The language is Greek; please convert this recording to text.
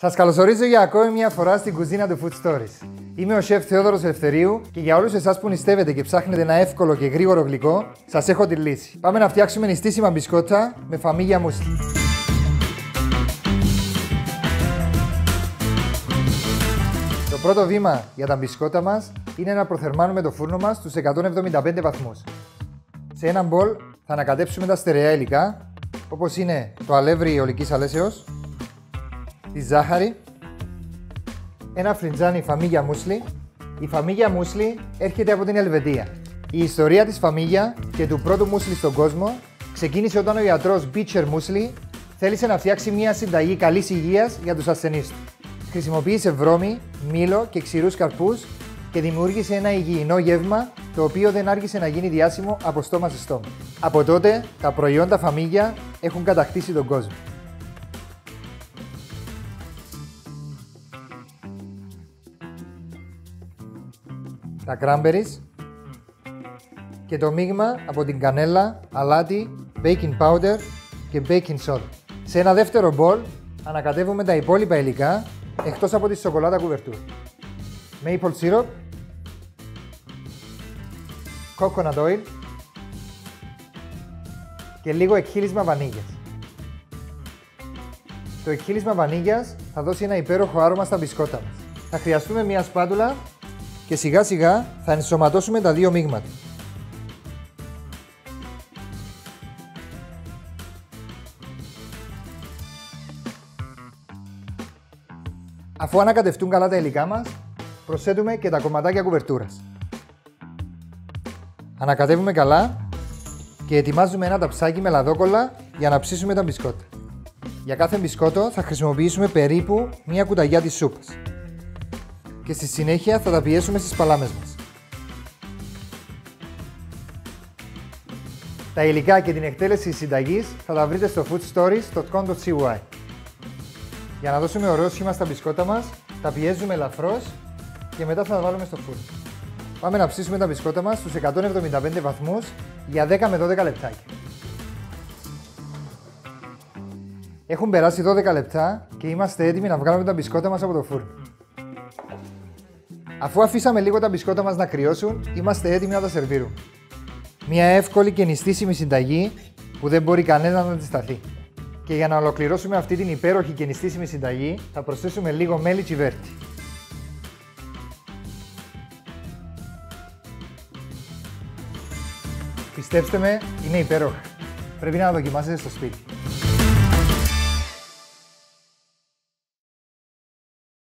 Σας καλωσορίζω για ακόμη μια φορά στην κουζίνα του Food Stories. Είμαι ο σεφ Θεόδωρος Ελευθερίου και για όλους εσάς που νηστεύετε και ψάχνετε ένα εύκολο και γρήγορο γλυκό, σας έχω τη λύση. Πάμε να φτιάξουμε νηστίσιμα μπισκότα με φαμίγια μουσλι. Το πρώτο βήμα για τα μπισκότα μας είναι να προθερμάνουμε το φούρνο μας στους 175 βαθμούς. Σε ένα μπολ θα ανακατέψουμε τα στερεά υλικά, όπως είναι το αλεύρι ολικής αλέσεως, τη ζάχαρη, ένα φλιτζάνι φαμίγια μουσλι. Η φαμίγια μουσλι έρχεται από την Ελβετία. Η ιστορία της φαμίγια και του πρώτου μουσλι στον κόσμο ξεκίνησε όταν ο ιατρός Beecher Μουσλι θέλησε να φτιάξει μια συνταγή καλής υγείας για τους ασθενείς του. Χρησιμοποίησε βρώμη, μήλο και ξηρούς καρπούς και δημιούργησε ένα υγιεινό γεύμα το οποίο δεν άργησε να γίνει διάσημο από στόμα σε στόμα. Από τότε τα προϊόντα φαμίγια έχουν κατακτήσει τον κόσμο. Τα cranberries και το μείγμα από την κανέλα, αλάτι, baking powder και baking soda. Σε ένα δεύτερο μπολ ανακατεύουμε τα υπόλοιπα υλικά εκτός από τη σοκολάτα κουβερτούρ. Maple syrup, coconut oil και λίγο εκχύλισμα βανίγιας. Το εκχύλισμα βανίγιας θα δώσει ένα υπέροχο άρωμα στα μπισκότα μας. Θα χρειαστούμε μια σπάτουλα και σιγά σιγά θα ενσωματώσουμε τα δύο μείγματα. Αφού ανακατευτούν καλά τα υλικά μας, προσθέτουμε και τα κομματάκια κουβερτούρας. Ανακατεύουμε καλά και ετοιμάζουμε ένα ταψάκι με λαδόκολλα για να ψήσουμε τα μπισκότα. Για κάθε μπισκότο θα χρησιμοποιήσουμε περίπου μία κουταλιά της σούπας και στη συνέχεια θα τα πιέσουμε στις παλάμες μας. Τα υλικά και την εκτέλεση συνταγής θα τα βρείτε στο foodstories.com.cy Για να δώσουμε ωραίο σχήμα στα μπισκότα μας, τα πιέζουμε ελαφρώς και μετά θα τα βάλουμε στο φούρνο. Πάμε να ψήσουμε τα μπισκότα μας στους 175 βαθμούς για 10 με 12 λεπτάκια. Έχουν περάσει 12 λεπτά και είμαστε έτοιμοι να βγάλουμε τα μπισκότα μας από το φούρνο. Αφού αφήσαμε λίγο τα μπισκότα μας να κρυώσουν, είμαστε έτοιμοι να τα σερβίρουμε. Μια εύκολη και νηστίσιμη συνταγή που δεν μπορεί κανένας να αντισταθεί. Και για να ολοκληρώσουμε αυτή την υπέροχη και νηστίσιμη συνταγή, θα προσθέσουμε λίγο μέλι τσιβέρτη. Πιστέψτε με, είναι υπέροχα. Πρέπει να δοκιμάσετε στο σπίτι.